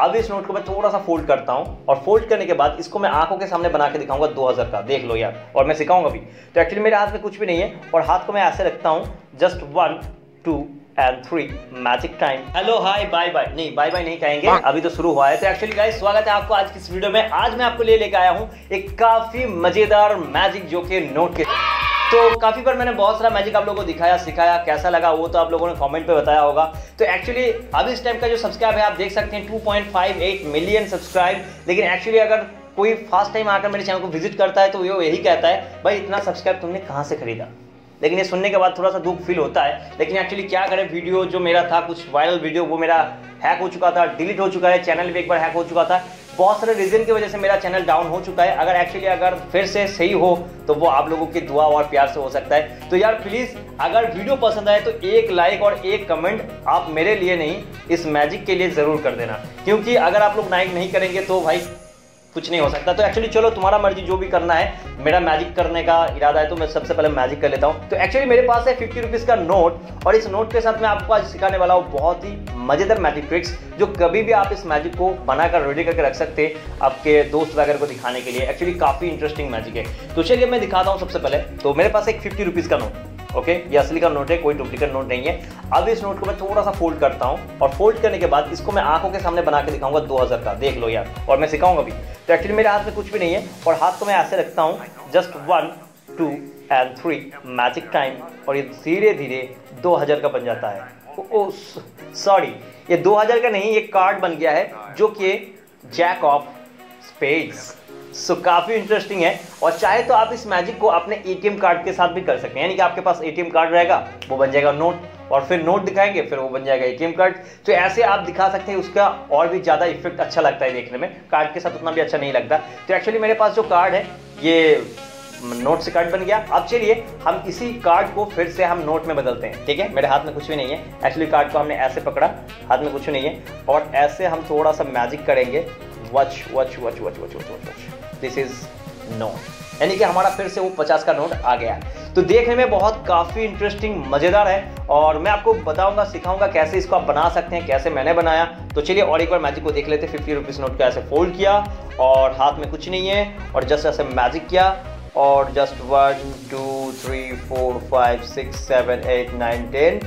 अब इस नोट को मैं थोड़ा सा फोल्ड करता हूँ और फोल्ड करने के बाद इसको मैं आँखों के सामने बना के दिखाऊँगा 2000 का। देख लो यार और मैं सिखाऊँगा भी। तो एक्चुअली मेरे हाथ में कुछ भी नहीं है और हाथ को मैं ऐसे रखता हूँ just one two and three magic time hello hi bye bye नहीं बाय बाय नहीं कहेंगे अभी तो शुरू हुआ है। तो एक्चुअली गाइस स्वागत है आपको आज की इस वीडियो में। आज मैं आपको ले लेकर आया हूँ एक काफ़ी मज़ेदार मैजिक जो कि नोट के तो काफ़ी बार मैंने बहुत सारा मैजिक आप लोगों को दिखाया, सिखाया, कैसा लगा वो तो आप लोगों ने कमेंट पे बताया होगा। तो एक्चुअली अब इस टाइम का जो सब्सक्राइब है, आप देख सकते हैं 2.58 मिलियन सब्सक्राइब लेकिन एक्चुअली अगर कोई फ़र्स्ट टाइम आकर मेरे चैनल को विज़िट करता है तो वो यही कहता है, भाई, इतना सब्सक्राइब तुमने कहाँ से खरीदा? लेकिन ये सुनने के बाद थोड़ा सा दुख फील होता है। लेकिन एक्चुअली क्या करें वीडियो जो मेरा था, कुछ वायरल वीडियो वो मेरा हैक हो चुका था डिलीट हो चुका है चैनल भी एक बार हैक हो चुका था। बहुत सारे रीजन की वजह से मेरा चैनल डाउन हो चुका है। अगर एक्चुअली अगर फिर से सही हो तो वो आप लोगों की दुआ और प्यार से हो सकता है। तो यार प्लीज़ अगर वीडियो पसंद आए तो एक लाइक और एक कमेंट आप मेरे लिए नहीं, इस मैजिक के लिए ज़रूर कर देना। क्योंकि अगर आप लोग लाइक नहीं करेंगे तो भाई कुछ नहीं हो सकता। तो एक्चुअली चलो, तुम्हारा मर्ज़ी, जो भी करना है, मेरा मैजिक करने का इरादा है तो मैं सबसे पहले मैजिक कर लेता हूँ। तो एक्चुअली मेरे पास है फिफ्टी रुपीज़ का नोट और इस नोट के साथ मैं आपको आज सिखाने वाला हूँ बहुत ही मज़ेदार मैजिक ट्रिक्स जो कभी भी आप इस मैजिक को बनाकर रेडी करके रख सकते आपके दोस्त वगैरह को दिखाने के लिए। एक्चुअली काफ़ी इंटरेस्टिंग मैजिक है। तो चलिए, मैं दिखाता हूँ सबसे पहले। तो मेरे पास एक फिफ्टी रुपीज़ का नोट ओके ये असली का नोट है, कोई डुप्लीकेट नोट नहीं है। अब इस नोट को मैं थोड़ा सा फोल्ड करता हूँ और फोल्ड करने के बाद इसको मैं आँखों के सामने बना के दिखाऊँगा 2000 का। देख लो यार, और मैं सिखाऊँगा भी। तो एक्चुअली मेरे हाथ में कुछ भी नहीं है और हाथ को मैं ऐसे रखता हूँ just one two and three magic time और ये धीरे धीरे दो हज़ार का बन जाता है। सॉरी ये 2000 का नहीं, ये कार्ड बन गया है, जो कि jack of spades so so, काफ़ी इंटरेस्टिंग है। और चाहे तो आप इस मैजिक को अपने एटीएम कार्ड के साथ भी कर सकते हैं। यानी कि आपके पास एटीएम कार्ड रहेगा वो बन जाएगा नोट और फिर नोट दिखाएँगे फिर वो बन जाएगा एटीएम कार्ड तो ऐसे आप दिखा सकते हैं उसका और भी ज़्यादा इफ़ेक्ट अच्छा लगता है देखने में। कार्ड के साथ उतना भी अच्छा नहीं लगता। तो एक्चुअली मेरे पास जो कार्ड है ये नोट से कार्ड बन गया। अब चलिए हम इसी कार्ड को फिर से हम नोट में बदलते हैं। ठीक है? मेरे हाथ में कुछ भी नहीं है। एक्चुअली कार्ड को हमने ऐसे पकड़ा हाथ में कुछ नहीं है। और ऐसे हम थोड़ा सा मैजिक करेंगे। वच वच वच वच वच वच वच दिस इज़ नोट यानी कि हमारा फिर से वो पचास का नोट आ गया। तो देखने में बहुत काफ़ी इंटरेस्टिंग मज़ेदार है और मैं आपको बताऊँगा, सिखाऊँगा कैसे इसको आप बना सकते हैं, कैसे मैंने बनाया। तो चलिए और एक बार मैजिक को देख लेते फिफ्टी रुपीज़ नोट को ऐसे फोल्ड किया और हाथ में कुछ नहीं है और जस्ट ऐसे मैजिक किया और just one two three four five six seven eight nine ten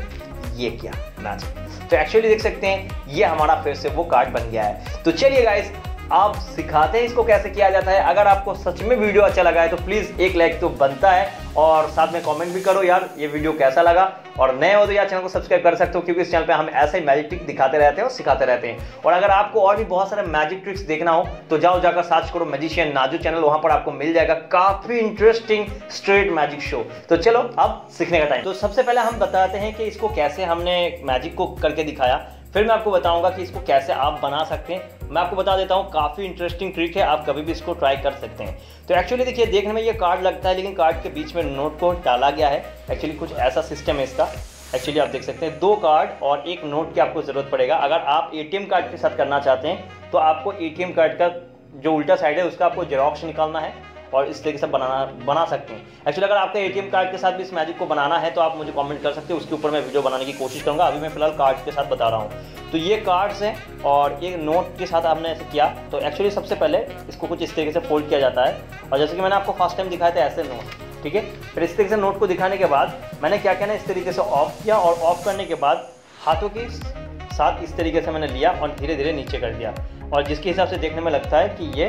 ये किया मैजिक तो एक्चुअली देख सकते हैं, ये हमारा फिर से वो कार्ड बन गया है। तो चलिए गाइस आप सिखाते हैं इसको कैसे किया जाता है। अगर आपको सच में वीडियो अच्छा लगा है तो प्लीज़ एक लाइक तो बनता है और साथ में कमेंट भी करो यार, ये वीडियो कैसा लगा। और नए हो तो यार चैनल को सब्सक्राइब कर सकते हो, क्योंकि इस चैनल पे हम ऐसे मैजिक ट्रिक दिखाते रहते हैं और सिखाते रहते हैं। और अगर आपको और भी बहुत सारे मैजिक ट्रिक्स देखना हो तो जाओ, जाकर सर्च करो मैजिशियन नाजू चैनल वहाँ पर आपको मिल जाएगा काफ़ी इंटरेस्टिंग स्ट्रेट मैजिक शो तो चलो, अब सीखने का टाइम तो सबसे पहले हम बताते हैं कि इसको कैसे हमने मैजिक को करके दिखाया। फिर मैं आपको बताऊँगा कि इसको कैसे आप बना सकते हैं। मैं आपको बता देता हूँ, काफ़ी इंटरेस्टिंग ट्रिक है, आप कभी भी इसको ट्राई कर सकते हैं। तो एक्चुअली देखिए, देखने में ये कार्ड लगता है, लेकिन कार्ड के बीच में नोट को डाला गया है। एक्चुअली कुछ ऐसा सिस्टम है इसका। एक्चुअली आप देख सकते हैं, दो कार्ड और एक नोट की आपको ज़रूरत पड़ेगा। अगर आप एटीएम कार्ड के साथ करना चाहते हैं तो आपको एटीएम कार्ड का जो उल्टा साइड है, उसका आपको जेरोक्स निकालना है। और इस तरीके से बनाना, बना सकते हैं। एक्चुअली अगर आपका एटीएम कार्ड के साथ भी इस मैजिक को बनाना है तो आप मुझे कमेंट कर सकते हैं। उसके ऊपर मैं वीडियो बनाने की कोशिश करूँगा। अभी मैं फ़िलहाल कार्ड्स के साथ बता रहा हूँ। तो ये कार्ड्स हैं और ये नोट के साथ आपने ऐसे किया। तो एक्चुअली सबसे पहले इसको कुछ इस तरीके से फोल्ड किया जाता है। और जैसे कि मैंने आपको फ़र्स्ट टाइम दिखाया था ऐसे नोट ठीक है? फिर इस तरीके से नोट को दिखाने के बाद मैंने क्या किया ना, इस तरीके से ऑफ़ किया और ऑफ़ करने के बाद हाथों के साथ इस तरीके से मैंने लिया और धीरे धीरे नीचे कर दिया। और जिसके हिसाब से देखने में लगता है कि ये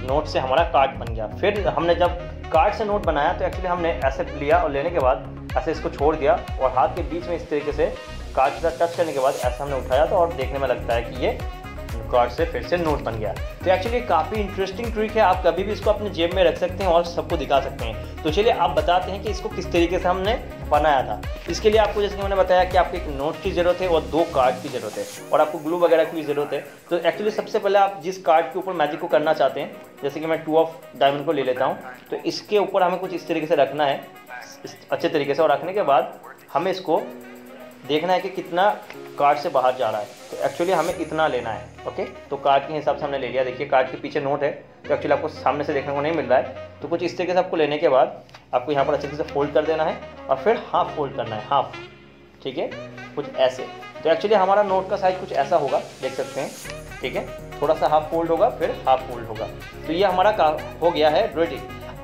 नोट से हमारा कार्ड बन गया। फिर हमने जब कार्ड से नोट बनाया तो एक्चुअली हमने ऐसे लिया और लेने के बाद ऐसे इसको छोड़ दिया और हाथ के बीच में इस तरीके से कार्ड के साथ टच करने के बाद ऐसा हमने उठाया तो और देखने में लगता है कि ये कार्ड से फिर से नोट बन गया। तो एक्चुअली काफ़ी इंटरेस्टिंग ट्रिक है। आप कभी भी इसको अपने जेब में रख सकते हैं और सबको दिखा सकते हैं। तो चलिए आप बताते हैं कि इसको किस तरीके से हमने बनाया था। इसके लिए आपको जैसे कि मैंने बताया कि आपको एक नोट की ज़रूरत है और दो कार्ड की ज़रूरत है और आपको ग्लू वगैरह की भी ज़रूरत है। तो एक्चुअली सबसे पहले आप जिस कार्ड के ऊपर मैजिक को करना चाहते हैं, जैसे कि मैं टू ऑफ़ डायमंड को ले लेता हूँ तो इसके ऊपर हमें कुछ इस तरीके से रखना है अच्छे तरीके से और रखने के बाद हमें इसको देखना है कि कितना कार्ड से बाहर जा रहा है। तो एक्चुअली हमें इतना लेना है ओके तो कार्ड के हिसाब से हमने ले लिया। देखिए कार्ड के पीछे नोट है तो एक्चुअली आपको सामने से देखने को नहीं मिल रहा है। तो कुछ इस तरीके से आपको लेने के बाद आपको यहाँ पर अच्छे से फोल्ड कर देना है और फिर हाफ़ फोल्ड करना है हाफ़ ठीक है? कुछ ऐसे। तो एक्चुअली हमारा नोट का साइज़ कुछ ऐसा होगा, देख सकते हैं, ठीक है? थोड़ा सा हाफ़ फोल्ड होगा, फिर हाफ़ फोल्ड होगा। तो ये हमारा हो गया है रेडी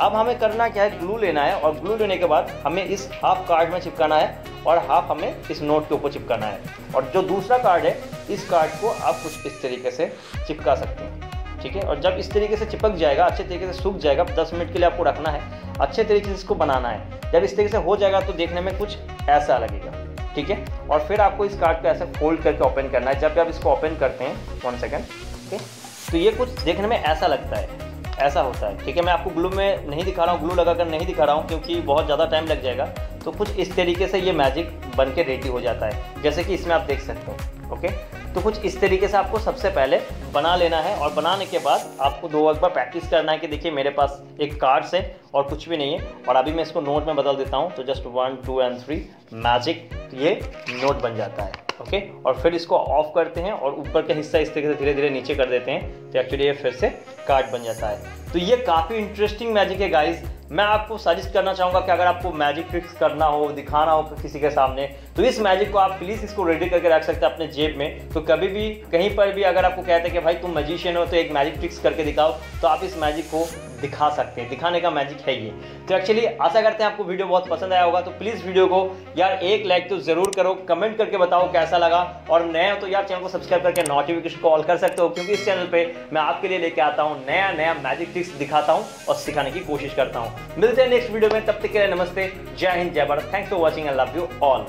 अब हमें करना क्या है? ग्लू लेना है और ग्लू लेने के बाद हमें इस हाफ़ कार्ड में चिपकाना है और हाफ़ हमें इस नोट के ऊपर चिपकाना है। और जो दूसरा कार्ड है, इस कार्ड को आप कुछ इस तरीके से चिपका सकते हैं। ठीक है? और जब इस तरीके से चिपक जाएगा, अच्छे तरीके से सूख जाएगा, दस मिनट के लिए आपको रखना है। अच्छे तरीके से इसको बनाना है। जब इस तरीके से हो जाएगा तो देखने में कुछ ऐसा लगेगा। ठीक है? और फिर आपको इस कार्ड को ऐसे फोल्ड करके ओपन करना है। जब भी आप इसको ओपन करते हैं वन सेकेंड ठीक तो ये कुछ देखने में ऐसा लगता है। ऐसा होता है, ठीक है? मैं आपको ग्लू में नहीं दिखा रहा हूँ, ग्लू लगाकर नहीं दिखा रहा हूँ, क्योंकि बहुत ज़्यादा टाइम लग जाएगा। तो कुछ इस तरीके से ये मैजिक बन के रेडी हो जाता है, जैसे कि इसमें आप देख सकते हो, ओके? तो कुछ इस तरीके से आपको सबसे पहले बना लेना है, और बनाने के बाद आपको दो एक बार प्रैक्टिस करना है कि देखिए मेरे पास एक कार्ड्स है और कुछ भी नहीं है, और अभी मैं इसको नोट में बदल देता हूँ तो just one, two and three, magic, ये नोट बन जाता है, ओके? और फिर इसको ऑफ़ करते हैं, और ऊपर का हिस्सा इस तरीके से धीरे धीरे नीचे कर देते हैं तो एक्चुअली ये फिर से कार्ड बन जाता है। तो ये काफ़ी इंटरेस्टिंग मैजिक है गाइज़ मैं आपको सजेस्ट करना चाहूँगा कि अगर आपको मैजिक ट्रिक्स करना हो, दिखाना हो किसी के सामने तो इस मैजिक को आप प्लीज़ इसको रेडी करके रख सकते हैं अपने जेब में। तो कभी भी, कहीं पर भी अगर आपको कहते हैं कि भाई तुम मैजिशियन हो तो एक मैजिक ट्रिक्स करके दिखाओ तो आप इस मैजिक को दिखा सकते हैं। दिखाने का मैजिक है ये। तो एक्चुअली आशा करते हैं आपको वीडियो बहुत पसंद आया होगा तो प्लीज़ वीडियो को यार एक लाइक तो ज़रूर करो कमेंट करके बताओ कैसा लगा। और नए हो तो यार चैनल को सब्सक्राइब करके नोटिफिकेशन को ऑल कर सकते हो, क्योंकि इस चैनल पर मैं आपके लिए लेके आता हूँ, नया नया मैजिक ट्रिक्स दिखाता हूँ और सिखाने की कोशिश करता हूँ। मिलते हैं नेक्स्ट वीडियो में, तब तक के लिए नमस्ते, जय हिंद, जय Bharat thanks for watching I love you all